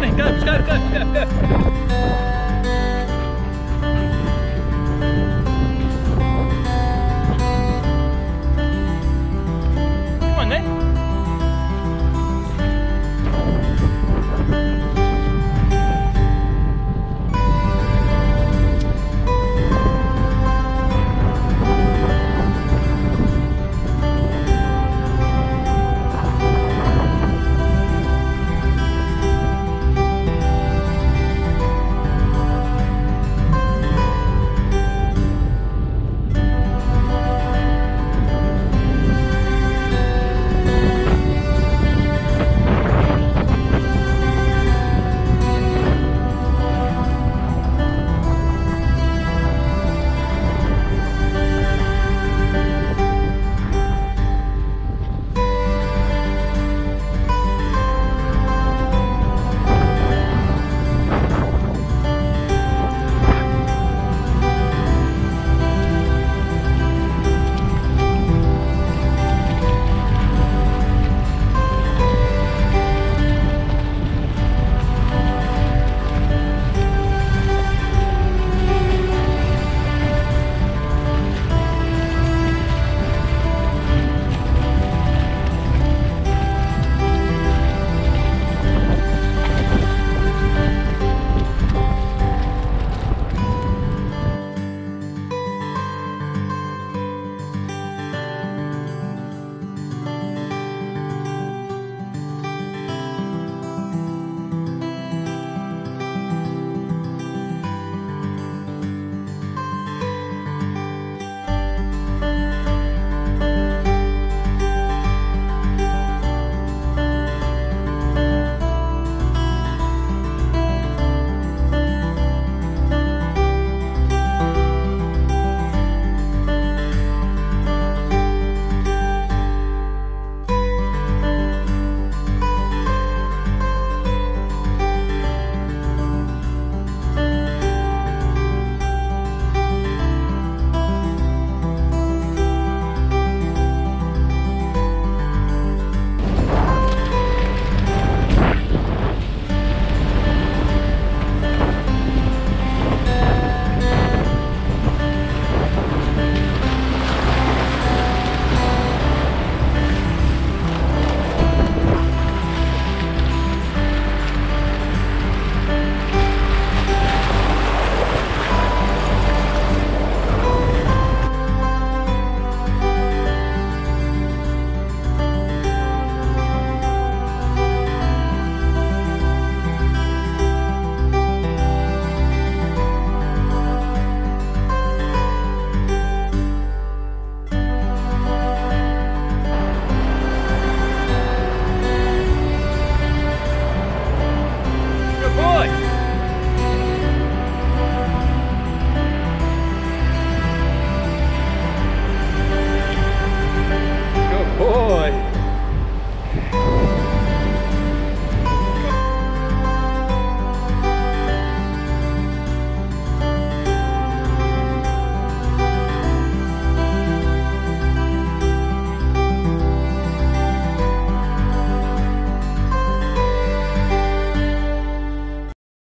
coming. Go, go, go, go, go.